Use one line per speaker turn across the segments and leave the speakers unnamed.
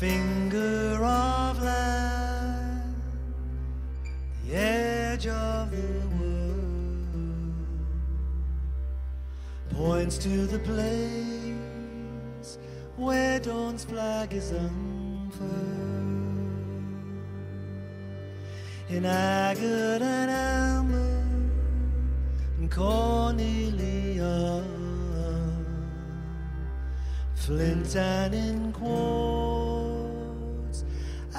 finger of land, the edge of the world, points to the place where dawn's flag is unfurled. In agate and amber and cornelian, flint and in quartz,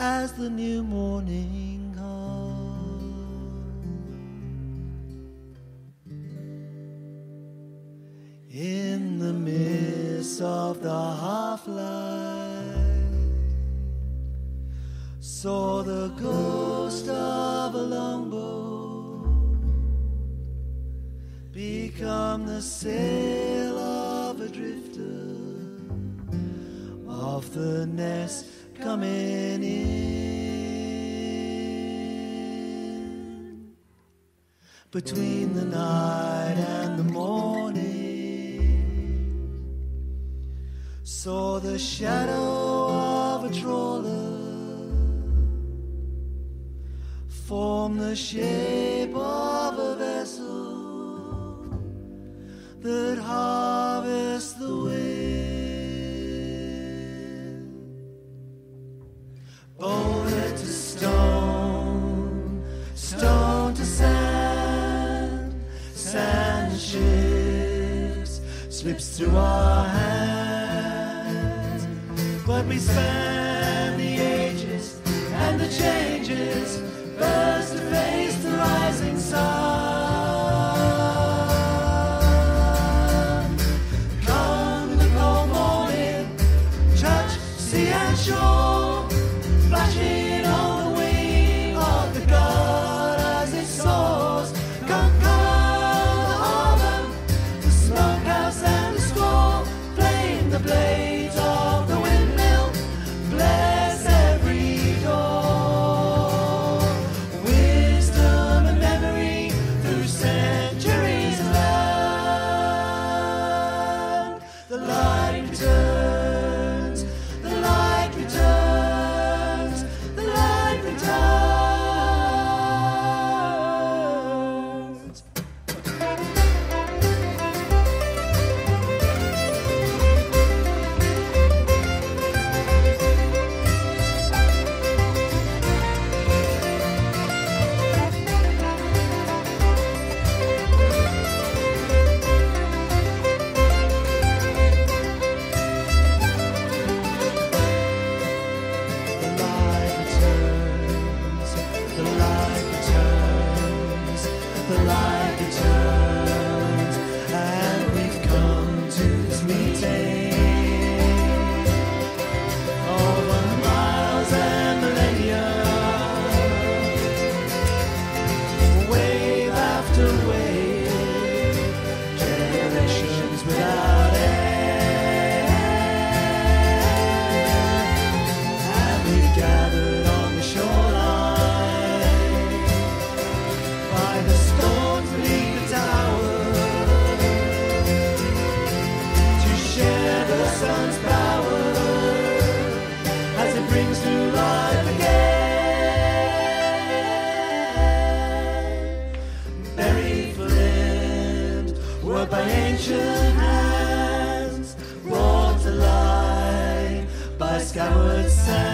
as the new morning comes. In the midst of the half light, saw the ghost of a longboat become the sail of a drifter off the Ness coming in between the night and the morning saw the shadow of a trawler form the shape of a vessel that harvests the wind. Stone, to sand, sand shifts, slips through our hands, but we spend. by ancient hands, brought to light by scoured sand.